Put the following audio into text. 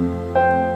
you